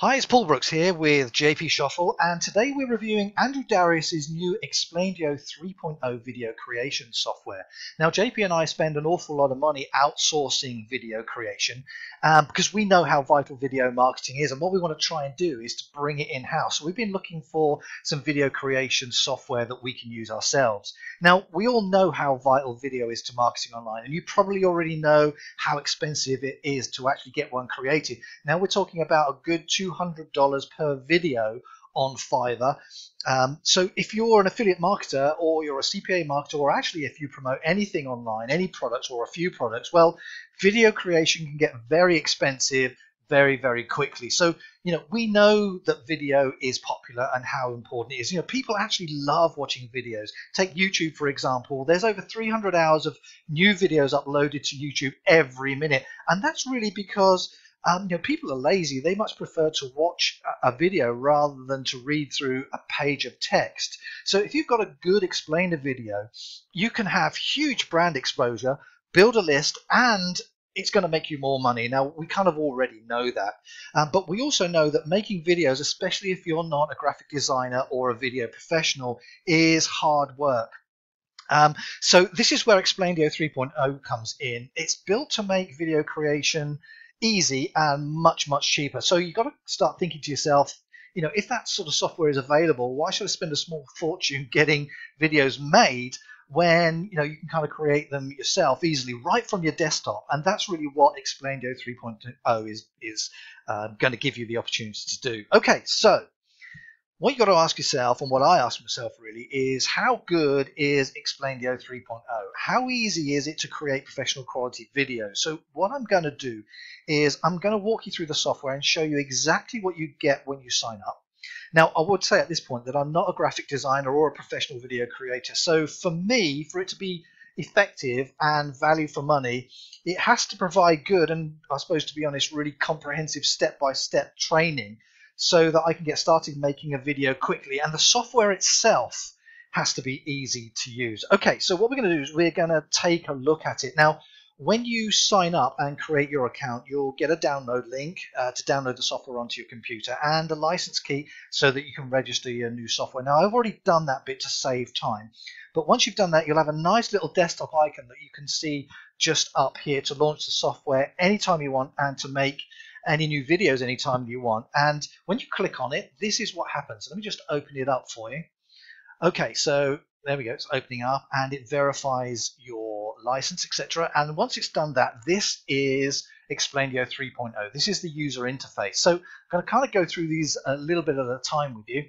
Hi, it's Paul Brooks here with JP Schoeffel, and today we're reviewing Andrew Darius's new Explaindio 3.0 video creation software. Now, JP and I spend an awful lot of money outsourcing video creation um, because we know how vital video marketing is, and what we want to try and do is to bring it in-house. So we've been looking for some video creation software that we can use ourselves. Now, we all know how vital video is to marketing online, and you probably already know how expensive it is to actually get one created. Now, we're talking about a good two $200 per video on Fiverr. Um, so if you're an affiliate marketer or you're a CPA marketer, or actually if you promote anything online, any products or a few products, well, video creation can get very expensive very, very quickly. So, you know, we know that video is popular and how important it is. You know, people actually love watching videos. Take YouTube, for example. There's over 300 hours of new videos uploaded to YouTube every minute. And that's really because um, you know, people are lazy. They much prefer to watch a, video rather than to read through a page of text. So if you've got a good explainer video, you can have huge brand exposure, build a list, and it's going to make you more money. Now, we kind of already know that. Um, but we also know that making videos, especially if you're not a graphic designer or a video professional, is hard work. Um, so this is where Explaindio 3.0 comes in. It's built to make video creation easy and much much cheaper. So you've got to start thinking to yourself, you know, if that sort of software is available, why should I spend a small fortune getting videos made when you know you can kind of create them yourself easily right from your desktop? And that's really what Explaindio 3.0 is is uh, going to give you the opportunity to do. Okay, so what you've got to ask yourself, and what I ask myself really, is how good is Explaindio 3.0? How easy is it to create professional quality videos? So what I'm going to do is I'm going to walk you through the software and show you exactly what you get when you sign up. Now, I would say at this point that I'm not a graphic designer or a professional video creator. So for me, for it to be effective and value for money, it has to provide good and, I suppose, to be honest, really comprehensive step-by-step -step training so that I can get started making a video quickly. And the software itself has to be easy to use. Okay, so what we're going to do is we're going to take a look at it. Now, when you sign up and create your account, you'll get a download link uh, to download the software onto your computer and a license key so that you can register your new software. Now, I've already done that bit to save time, but once you've done that, you'll have a nice little desktop icon that you can see just up here to launch the software anytime you want and to make any new videos anytime you want. And when you click on it, this is what happens. Let me just open it up for you. Okay, so there we go. It's opening up and it verifies your license, etc. And once it's done that, this is Explaindio 3.0. This is the user interface. So I'm going to kind of go through these a little bit at a time with you.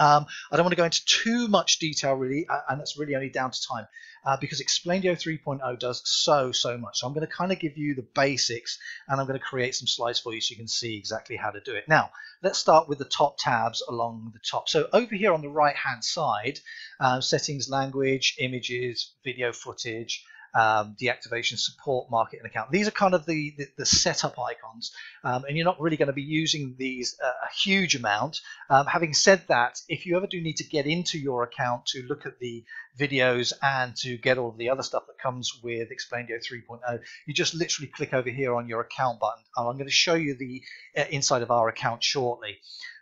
Um, I don't want to go into too much detail really, and that's really only down to time, uh, because Explaindio 3.0 does so, so much. So I'm going to kind of give you the basics, and I'm going to create some slides for you so you can see exactly how to do it. Now, let's start with the top tabs along the top. So over here on the right-hand side, uh, settings, language, images, video footage, um, deactivation, support, market, and account. These are kind of the, the, the setup icons, um, and you're not really going to be using these uh, a huge amount. Um, having said that, if you ever do need to get into your account to look at the videos and to get all of the other stuff that comes with Explaindio 3.0, you just literally click over here on your account button. And I'm going to show you the uh, inside of our account shortly.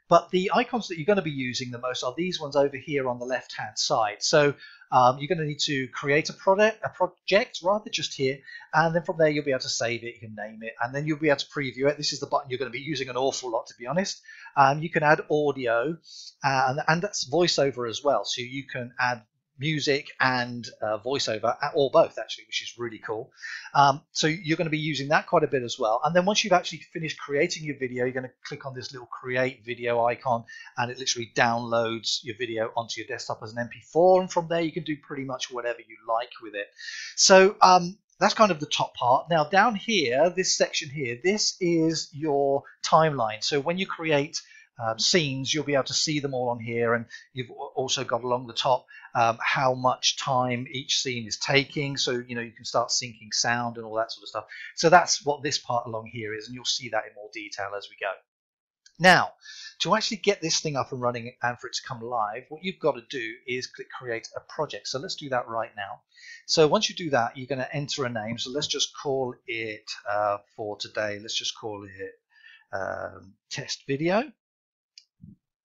But the icons that you're going to be using the most are these ones over here on the left hand side. So um, you're going to need to create a product, a project rather, just here, and then from there you'll be able to save it, you can name it, and then you'll be able to preview it. This is the button you're going to be using an awful lot, to be honest. Um, you can add audio, uh, and, and that's voiceover as well, so you can add music and uh, voiceover, or both actually, which is really cool. Um, so you're going to be using that quite a bit as well. And then once you've actually finished creating your video, you're going to click on this little create video icon, and it literally downloads your video onto your desktop as an MP4. And from there, you can do pretty much whatever you like with it. So um, that's kind of the top part. Now down here, this section here, this is your timeline. So when you create um, scenes, you'll be able to see them all on here. And you've also got along the top um, how much time each scene is taking. So, you know, you can start syncing sound and all that sort of stuff. So that's what this part along here is. And you'll see that in more detail as we go. Now, to actually get this thing up and running and for it to come live, what you've got to do is click create a project. So let's do that right now. So once you do that, you're going to enter a name. So let's just call it uh, for today. Let's just call it um, test video.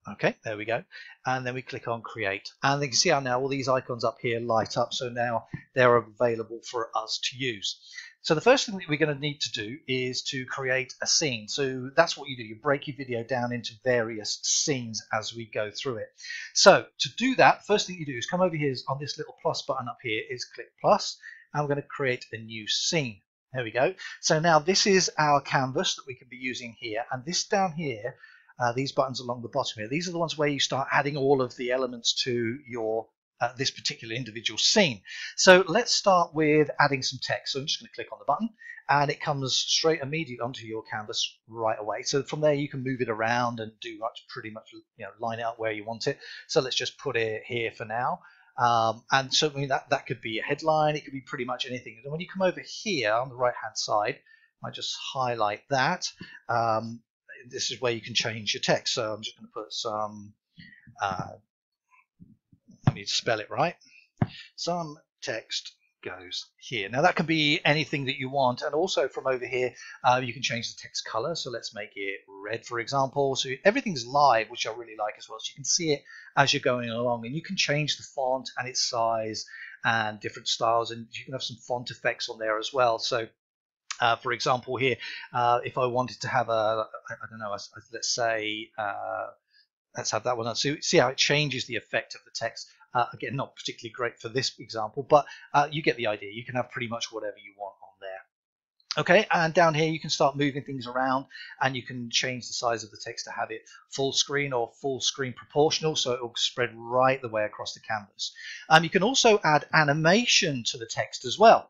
Okay, there we go. And then we click on create. And you can see how now all these icons up here light up. So now they're available for us to use. So the first thing that we're going to need to do is to create a scene. So that's what you do. You break your video down into various scenes as we go through it. So to do that, first thing you do is come over here on this little plus button up here is click plus, and we're going to create a new scene. There we go. So now this is our canvas that we can be using here. And this down here, uh, these buttons along the bottom here, these are the ones where you start adding all of the elements to your uh, this particular individual scene. So let's start with adding some text. So I'm just going to click on the button and it comes straight immediately onto your canvas right away. So from there you can move it around and do much, pretty much you know line out where you want it. So let's just put it here for now. Um, and so I mean, that, that could be a headline, it could be pretty much anything. And when you come over here on the right hand side, I just highlight that. Um, this is where you can change your text. So I'm just going to put some uh, I need to spell it right. Some text goes here. Now that can be anything that you want. And also from over here uh, you can change the text color. So let's make it red for example. So everything's live which I really like as well. So you can see it as you're going along. And you can change the font and its size and different styles. And you can have some font effects on there as well. So uh, for example here uh, if I wanted to have a I don't know let's say uh, let's have that one on. So see how it changes the effect of the text. Uh, again, not particularly great for this example, but uh, you get the idea. You can have pretty much whatever you want on there. Okay, and down here you can start moving things around and you can change the size of the text to have it full screen or full screen proportional so it will spread right the way across the canvas. Um, you can also add animation to the text as well.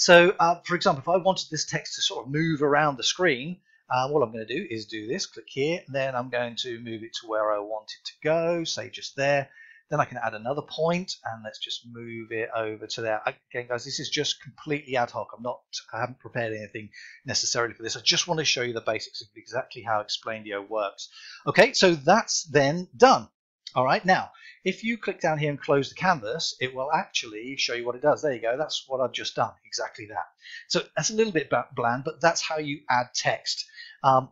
So, uh, for example, if I wanted this text to sort of move around the screen, uh, what I'm going to do is do this, click here, and then I'm going to move it to where I want it to go, say just there. Then I can add another point and let's just move it over to there. Again, guys, this is just completely ad hoc. I'm not, I haven't prepared anything necessarily for this. I just want to show you the basics of exactly how Explaindio works. Okay, so that's then done. All right, now, if you click down here and close the canvas, it will actually show you what it does. There you go. That's what I've just done. Exactly that. So that's a little bit bland, but that's how you add text. Um,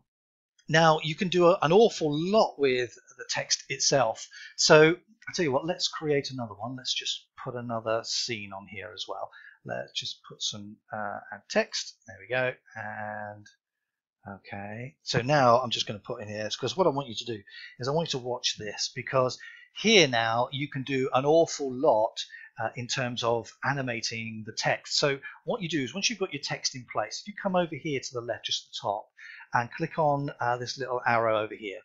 now, you can do a, an awful lot with the text itself. So I'll tell you what, let's create another one. Let's just put another scene on here as well. Let's just put some uh, add text. There we go. And okay, so now I'm just going to put in here because what I want you to do is I want you to watch this because here now you can do an awful lot uh, in terms of animating the text. So what you do is once you've got your text in place, if you come over here to the left, just the top, and click on uh, this little arrow over here,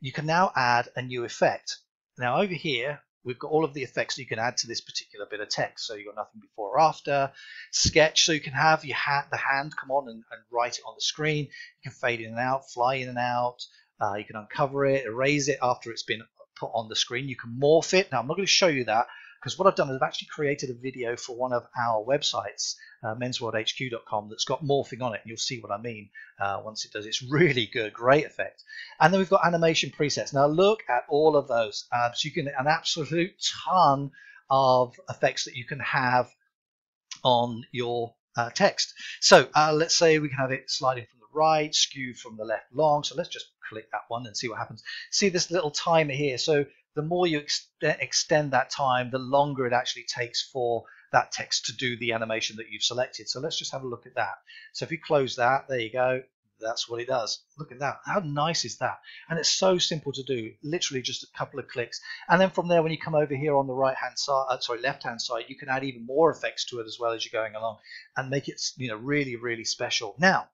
you can now add a new effect. Now over here, we've got all of the effects you can add to this particular bit of text. So you've got nothing before or after, sketch, so you can have your hand, the hand come on and, and write it on the screen. You can fade in and out, fly in and out. Uh, you can uncover it, erase it after it's been put on the screen. You can morph it. Now I'm not going to show you that because what I've done is I've actually created a video for one of our websites, uh, mensworldhq.com, that's got morphing on it, and you'll see what I mean uh, once it does. It's really good, great effect. And then we've got animation presets. Now look at all of those. Uh, so you can an absolute ton of effects that you can have on your uh, text. So uh, let's say we can have it sliding from the right, skew from the left long. So let's just click that one and see what happens. See this little timer here. So the more you ex extend that time, the longer it actually takes for that text to do the animation that you've selected. So let's just have a look at that. So if you close that, there you go. That's what it does. Look at that. How nice is that? And it's so simple to do. Literally just a couple of clicks. And then from there, when you come over here on the right hand side, uh, sorry, left hand side, you can add even more effects to it as well as you're going along and make it, you know, really, really special. Now,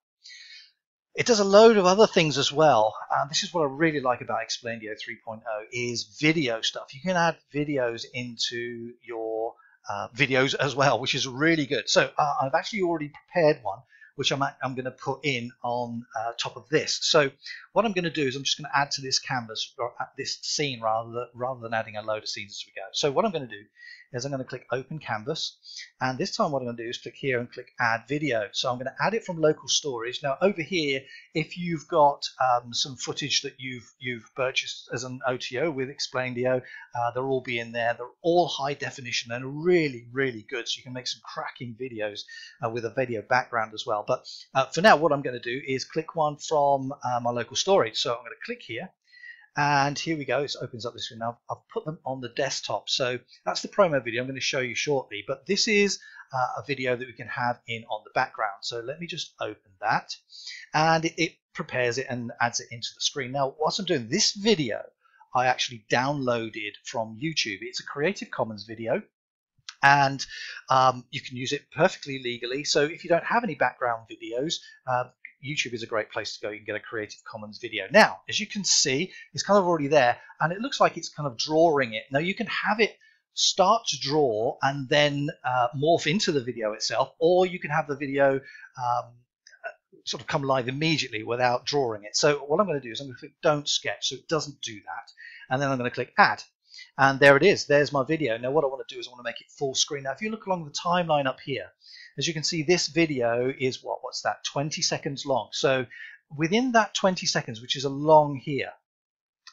it does a load of other things as well. Uh, this is what I really like about Explaindio 3.0 is video stuff. You can add videos into your uh, videos as well, which is really good. So uh, I've actually already prepared one, which I'm, I'm going to put in on uh, top of this. So what I'm going to do is I'm just going to add to this canvas, or this scene rather rather than adding a load of scenes as we go. So what I'm going to do is I'm going to click Open Canvas. And this time what I'm going to do is click here and click Add Video. So I'm going to add it from local storage. Now over here, if you've got um, some footage that you've you've purchased as an OTO with Explaindio, uh, they'll all be in there. They're all high definition and really, really good. So you can make some cracking videos uh, with a video background as well. But uh, for now, what I'm going to do is click one from uh, my local storage. So I'm going to click here and here we go, it opens up this screen. Now I've put them on the desktop. So that's the promo video I'm going to show you shortly. But this is uh, a video that we can have in on the background. So let me just open that. And it, it prepares it and adds it into the screen. Now, whilst I'm doing this video, I actually downloaded from YouTube. It's a Creative Commons video and um, you can use it perfectly legally. So if you don't have any background videos, uh, YouTube is a great place to go. You can get a Creative Commons video. Now, as you can see, it's kind of already there, and it looks like it's kind of drawing it. Now, you can have it start to draw and then uh, morph into the video itself, or you can have the video um, sort of come live immediately without drawing it. So what I'm going to do is I'm going to click Don't Sketch, so it doesn't do that, and then I'm going to click Add. And there it is. There's my video. Now what I want to do is I want to make it full screen. Now if you look along the timeline up here, as you can see, this video is what? What's that? 20 seconds long. So within that 20 seconds, which is a long here,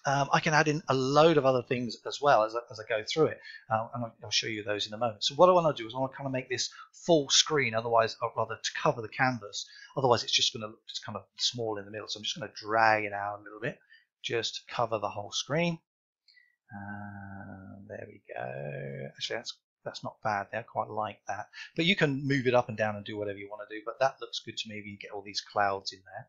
um, I can add in a load of other things as well as, as I go through it. Uh, and I'll show you those in a moment. So what I want to do is I want to kind of make this full screen, otherwise, or rather to cover the canvas. Otherwise, it's just going to look kind of small in the middle. So I'm just going to drag it out a little bit, just cover the whole screen. Uh, there we go. Actually, that's that's not bad. They quite like that. But you can move it up and down and do whatever you want to do. But that looks good to me. You get all these clouds in there.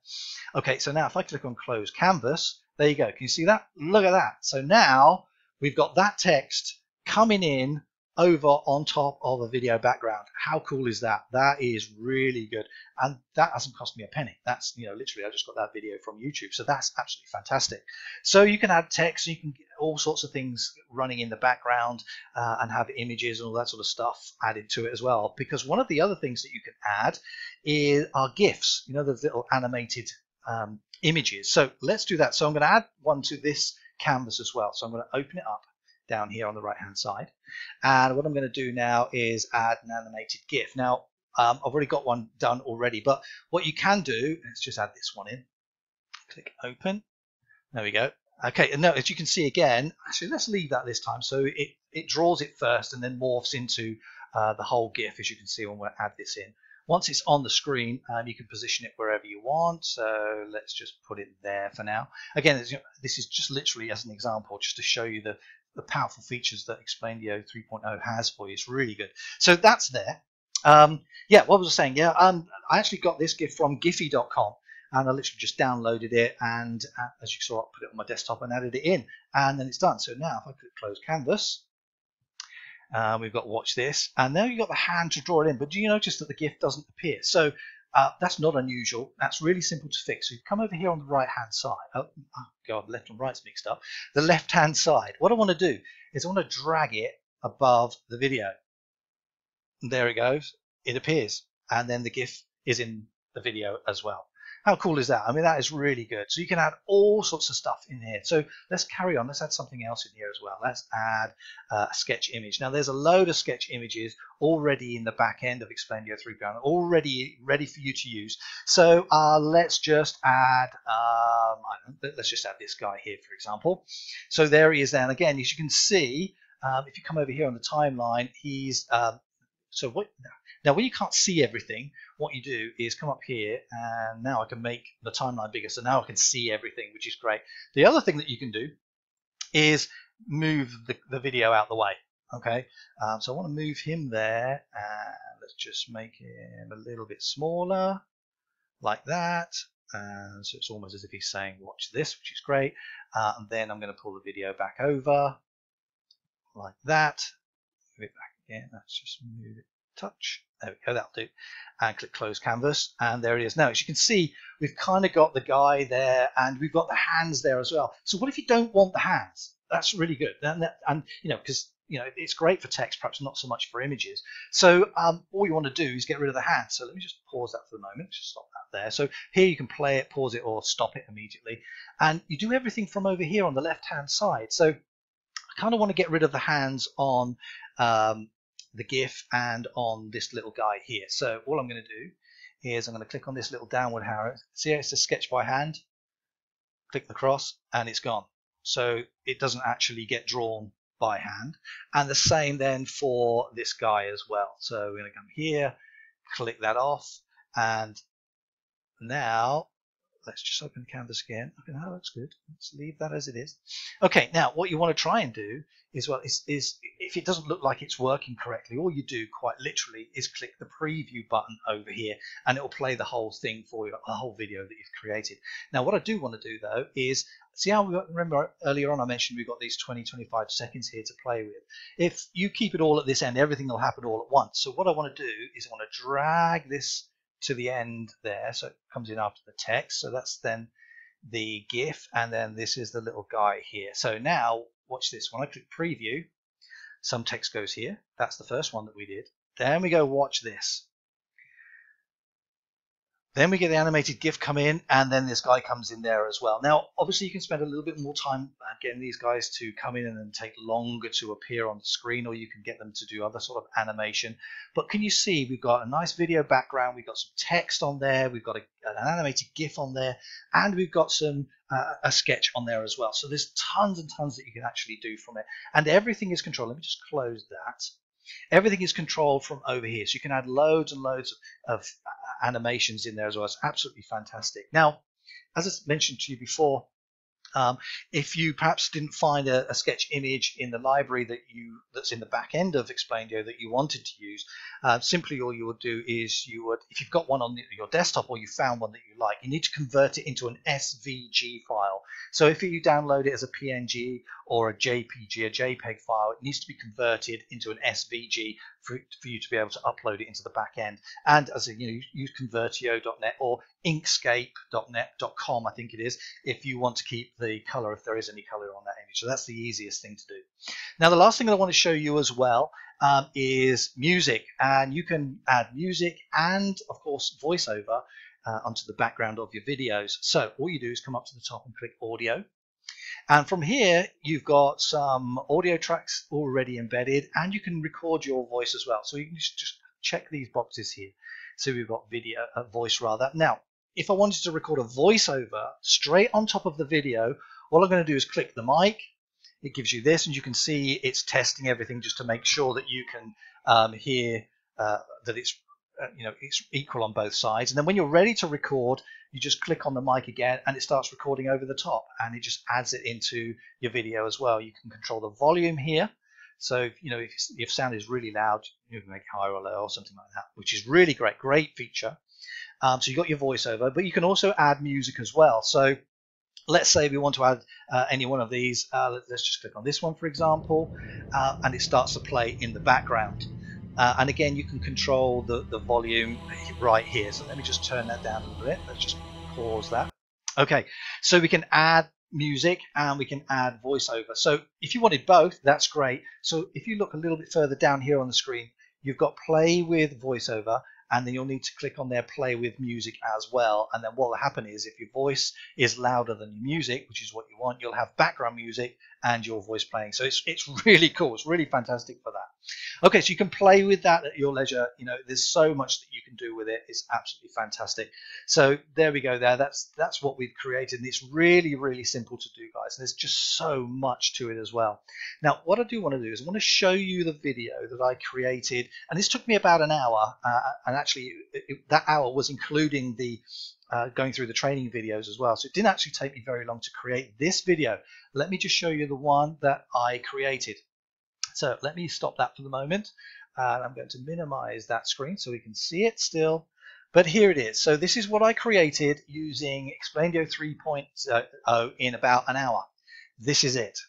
Okay, so now if I click on Close Canvas, there you go. Can you see that? Look at that. So now we've got that text coming in over on top of a video background. How cool is that? That is really good. And that hasn't cost me a penny. That's, you know, literally, I just got that video from YouTube. So that's absolutely fantastic. So you can add text, you can get all sorts of things running in the background uh, and have images and all that sort of stuff added to it as well. Because one of the other things that you can add is are GIFs, you know, the little animated um, images. So let's do that. So I'm going to add one to this canvas as well. So I'm going to open it up down here on the right hand side. And what I'm going to do now is add an animated GIF. Now, um, I've already got one done already, but what you can do, let's just add this one in. Click open. There we go. Okay, and now as you can see again, actually let's leave that this time. So it, it draws it first and then morphs into uh, the whole GIF as you can see when we add this in. Once it's on the screen, um, you can position it wherever you want. So let's just put it there for now. Again, this is just literally as an example, just to show you the, the powerful features that Explaindio 3.0 has for you. It's really good. So that's there. Um, yeah, what was I saying? Yeah, um, I actually got this gift from Giphy.com and I literally just downloaded it and uh, as you saw, I put it on my desktop and added it in and then it's done. So now if I click close canvas, uh, we've got watch this and now you've got the hand to draw it in. But do you notice that the GIF doesn't appear? So uh, that's not unusual. That's really simple to fix. So you come over here on the right hand side. Oh, oh God, left and right's mixed up. The left hand side. What I want to do is I want to drag it above the video. And there it goes. It appears. And then the GIF is in the video as well. How cool is that? I mean, that is really good. So you can add all sorts of stuff in here. So let's carry on. Let's add something else in here as well. Let's add uh, a sketch image. Now, there's a load of sketch images already in the back end of Explaindio 3.0, already ready for you to use. So uh, let's just add, um, let's just add this guy here, for example. So there he is then. Again, as you can see, um, if you come over here on the timeline, he's, um, so what, now, when you can't see everything, what you do is come up here, and now I can make the timeline bigger. So now I can see everything, which is great. The other thing that you can do is move the, the video out the way. Okay, um, so I want to move him there, and let's just make him a little bit smaller, like that. And so it's almost as if he's saying, watch this, which is great. Uh, and then I'm going to pull the video back over, like that. Move it back again. Let's just move it touch. There we go, that'll do. And click close canvas, and there it is. Now, as you can see, we've kind of got the guy there, and we've got the hands there as well. So what if you don't want the hands? That's really good. And, that, and you know, because you know, it's great for text, perhaps not so much for images. So um, all you want to do is get rid of the hands. So let me just pause that for the moment. Just stop that there. So here you can play it, pause it, or stop it immediately. And you do everything from over here on the left-hand side. So I kind of want to get rid of the hands on um, the GIF and on this little guy here. So all I'm going to do is I'm going to click on this little downward arrow. See it's a sketch by hand? Click the cross and it's gone. So it doesn't actually get drawn by hand. And the same then for this guy as well. So we're going to come here, click that off, and now let's just open canvas again. Okay, that looks good. Let's leave that as it is. Okay, now what you want to try and do is well is, is if it doesn't look like it's working correctly, all you do quite literally is click the preview button over here and it will play the whole thing for you, the whole video that you've created. Now what I do want to do though is see how we got, remember earlier on I mentioned we've got these 20 25 seconds here to play with. If you keep it all at this end, everything will happen all at once. So what I want to do is I want to drag this to the end there. So it comes in after the text. So that's then the GIF, and then this is the little guy here. So now, watch this. When I click preview, some text goes here. That's the first one that we did. Then we go watch this. Then we get the animated GIF come in, and then this guy comes in there as well. Now, obviously, you can spend a little bit more time uh, getting these guys to come in and then take longer to appear on the screen, or you can get them to do other sort of animation. But can you see we've got a nice video background, we've got some text on there, we've got a, an animated GIF on there, and we've got some uh, a sketch on there as well. So there's tons and tons that you can actually do from it, and everything is controlled. Let me just close that. Everything is controlled from over here, so you can add loads and loads of, of animations in there as well. It's absolutely fantastic. Now, as I mentioned to you before, um, if you perhaps didn't find a, a, sketch image in the library that you that's in the back end of Explaindio that you wanted to use, uh, simply all you would do is you would, if you've got one on your desktop or you found one that you like, you need to convert it into an SVG file. So if you download it as a PNG or a JPG, a JPEG file, it needs to be converted into an SVG for, for you to be able to upload it into the back end. And as a, you know, use convertio.net or inkscape.net.com, I think it is, if you want to keep the color, if there is any color on that image. So that's the easiest thing to do. Now, the last thing I want to show you as well um, is music. And you can add music and, of course, voiceover uh, onto the background of your videos. So all you do is come up to the top and click audio. And from here, you've got some audio tracks already embedded, and you can record your voice as well. So you can just, check these boxes here. So we've got video, uh, voice rather. Now, if I wanted to record a voiceover straight on top of the video, all I'm going to do is click the mic. It gives you this, and you can see it's testing everything just to make sure that you can um, hear uh, that it's you know it's equal on both sides. And then when you're ready to record, you just click on the mic again, and it starts recording over the top, and it just adds it into your video as well. You can control the volume here. So you know if, if sound is really loud, you can make higher or low or something like that, which is really great, great feature. Um, so you got your voiceover, but you can also add music as well. So let's say we want to add uh, any one of these. Uh, let's just click on this one, for example, uh, and it starts to play in the background. Uh, and again, you can control the, the volume right here. So let me just turn that down a little bit. Let's just pause that. Okay, so we can add music and we can add voiceover. So if you wanted both, that's great. So if you look a little bit further down here on the screen, you've got play with voiceover and then you'll need to click on there play with music as well and then what will happen is if your voice is louder than your music which is what you want you'll have background music and your voice playing. So it's it's really cool. It's really fantastic for that. Okay so you can play with that at your leisure. You know there's so much that you can do with it. It's absolutely fantastic. So there we go there. That's that's what we've created and it's really really simple to do guys. And there's just so much to it as well. Now what I do want to do is I want to show you the video that I created and this took me about an hour uh, and actually it, it, that hour was including the uh, going through the training videos as well. So it didn't actually take me very long to create this video. Let me just show you the one that I created. So let me stop that for the moment. And I'm going to minimize that screen so we can see it still. But here it is. So this is what I created using Explaindio 3.0 in about an hour. This is it.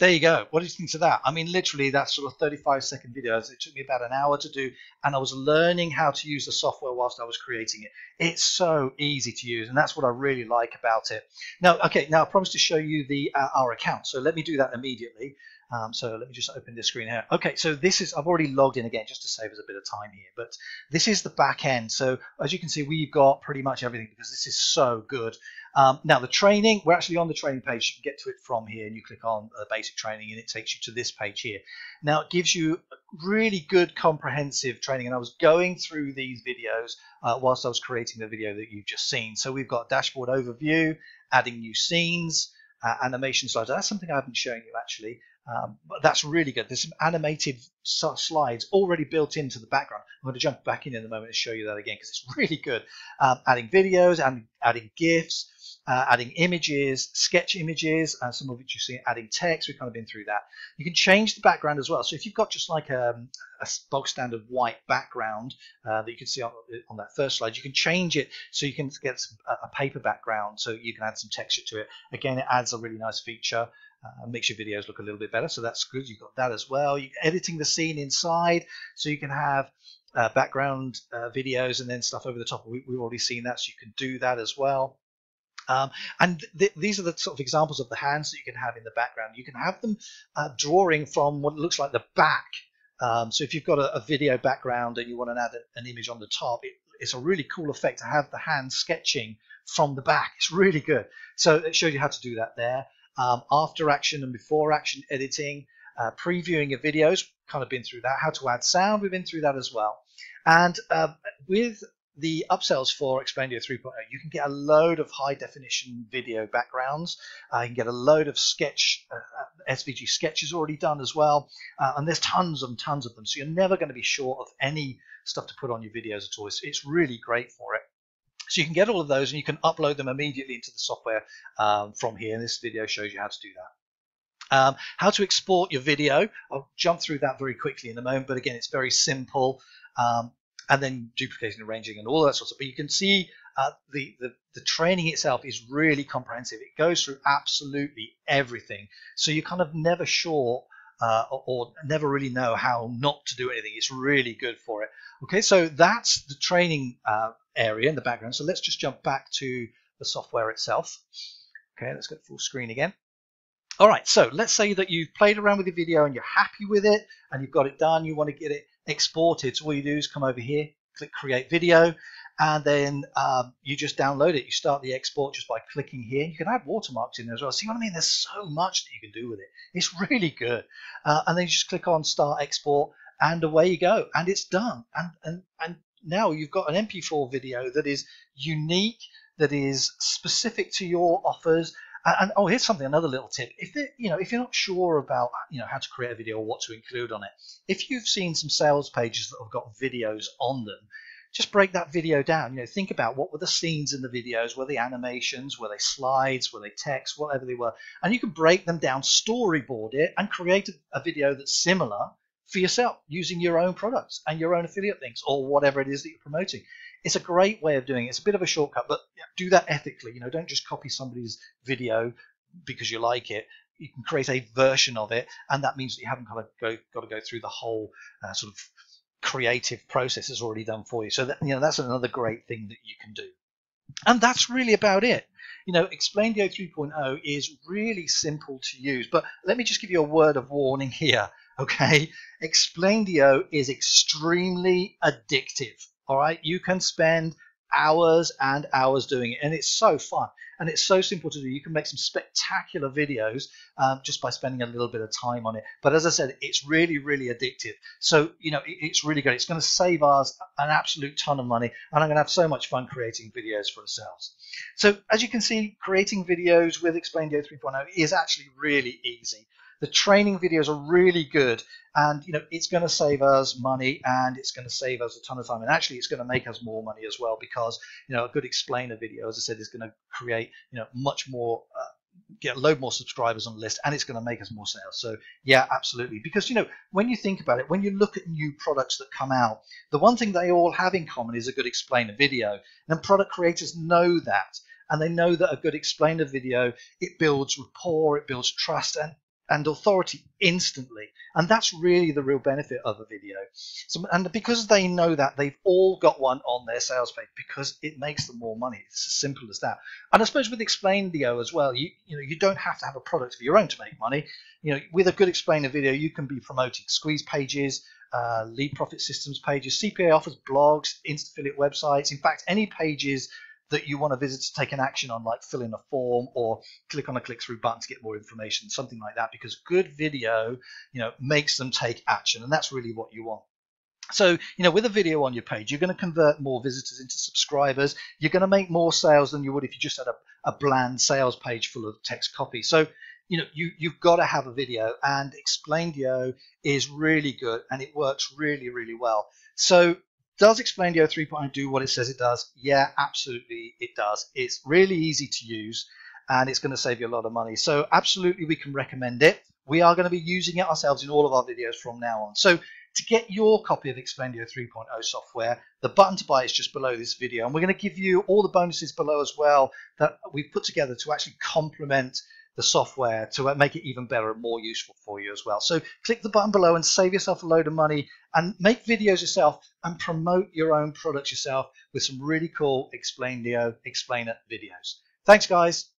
There you go. What do you think of that? I mean, literally, that's sort of 35 second videos. It took me about an hour to do, and I was learning how to use the software whilst I was creating it. It's so easy to use, and that's what I really like about it. Now, okay, now I promised to show you the uh, our account, so let me do that immediately. Um, so let me just open this screen here. Okay, so this is, I've already logged in again just to save us a bit of time here, but this is the back end. So as you can see, we've got pretty much everything because this is so good. Um, now the training, we're actually on the training page. You can get to it from here and you click on basic training and it takes you to this page here. Now it gives you really good comprehensive training and I was going through these videos uh, whilst I was creating the video that you've just seen. So we've got dashboard overview, adding new scenes, uh, animation slides. That's something I haven't shown you actually. Um, but that's really good. There's some animated slides already built into the background. I'm going to jump back in in a moment and show you that again because it's really good. Um, adding videos and adding GIFs, uh, adding images, sketch images, and some of which you see adding text. We've kind of been through that. You can change the background as well. So if you've got just like a, um, a bog standard white background uh, that you can see on, on, that first slide, you can change it so you can get some, a paper background so you can add some texture to it. Again, it adds a really nice feature. Uh, makes your videos look a little bit better, so that's good. You've got that as well. You're editing the scene inside, so you can have uh, background uh, videos and then stuff over the top. We, have already seen that, so you can do that as well. Um, and th these are the sort of examples of the hands that you can have in the background. You can have them uh, drawing from what looks like the back. Um, so if you've got a, a, video background and you want to add a, an image on the top, it, it's a really cool effect to have the hand sketching from the back. It's really good. So it shows you how to do that there. Um, after action and before action editing, uh, previewing of videos, kind of been through that. How to add sound, we've been through that as well. And uh, with the upsells for Explaindio 3.0, you can get a load of high definition video backgrounds. Uh, you can get a load of sketch, uh, uh SVG sketches already done as well. Uh, and there's tons and tons of them. So you're never going to be short of any stuff to put on your videos at all. It's, it's really great for it. So you can get all of those and you can upload them immediately into the software um, from here. And this video shows you how to do that. Um, how to export your video. I'll jump through that very quickly in a moment, but again, it's very simple. Um, and then duplicating, arranging, and all that sort of. But you can see uh, the, the, the training itself is really comprehensive. It goes through absolutely everything. So you're kind of never sure uh, or, or, never really know how not to do anything. It's really good for it. Okay, so that's the training uh, area in the background. So let's just jump back to the software itself. Okay, let's go full screen again. All right, so let's say that you've played around with the video and you're happy with it and you've got it done. You want to get it exported. So all you do is come over here, click create video, and then um, you just download it. You start the export just by clicking here. You can add watermarks in there as well. See what I mean? There's so much that you can do with it. It's really good. Uh, and then you just click on start export and away you go. And it's done. And, and, and now you've got an MP4 video that is unique, that is specific to your offers, and, and, oh, here's something, another little tip. If you know, if you're not sure about, you know, how to create a video or what to include on it, if you've seen some sales pages that have got videos on them, just break that video down. You know, think about what were the scenes in the videos, were they animations, were they slides, were they text, whatever they were, and you can break them down, storyboard it, and create a, a video that's similar for yourself using your own products and your own affiliate links or whatever it is that you're promoting. It's a great way of doing it. It's a bit of a shortcut, but do that ethically. You know, don't just copy somebody's video because you like it. You can create a version of it, and that means that you haven't got to go, got to go through the whole uh, sort of creative process that's already done for you. So that, you know that's another great thing that you can do. And that's really about it. You know, Explaindio 3.0 is really simple to use, but let me just give you a word of warning here. Okay, Explaindio is extremely addictive. All right, you can spend hours and hours doing it, and it's so fun and it's so simple to do. You can make some spectacular videos um, just by spending a little bit of time on it. But as I said, it's really, really addictive. So you know, it, it's really good. It's going to save us an absolute ton of money, and I'm going to have so much fun creating videos for ourselves. So as you can see, creating videos with Explaindio 3.0 is actually really easy. The training videos are really good, and you know it's going to save us money and it's going to save us a ton of time. And actually, it's going to make us more money as well because you know a good explainer video, as I said, is going to create you know much more. Uh, get a load more subscribers on the list and it's going to make us more sales so yeah absolutely because you know when you think about it when you look at new products that come out the one thing they all have in common is a good explainer video and product creators know that and they know that a good explainer video it builds rapport it builds trust and and authority instantly. And that's really the real benefit of a video. So, and because they know that, they've all got one on their sales page because it makes them more money. It's as simple as that. And I suppose with Explaindio as well, you you know you don't have to have a product of your own to make money. You know, with a good explainer video, you can be promoting squeeze pages, uh, lead profit systems pages, CPA offers, blogs, insta affiliate websites. In fact, any pages that you want a visitor to take an action on, like fill in a form or click on a click through button to get more information, something like that, because good video, you know, makes them take action, and that's really what you want. So, you know, with a video on your page, you're going to convert more visitors into subscribers. You're going to make more sales than you would if you just had a, a bland sales page full of text copy. So, you know, you, you've got to have a video, and Explaindio is really good and it works really, really well. So, does Explaindio 3.0 do what it says it does? Yeah, absolutely it does. It's really easy to use and it's going to save you a lot of money. So absolutely we can recommend it. We are going to be using it ourselves in all of our videos from now on. So to get your copy of Explaindio 3.0 software, the button to buy is just below this video. And we're going to give you all the bonuses below as well that we've put together to actually complement the software to uh, make it even better and more useful for you as well. So click the button below and save yourself a load of money and make videos yourself and promote your own products yourself with some really cool explain Explaindio Explainer videos. Thanks, guys.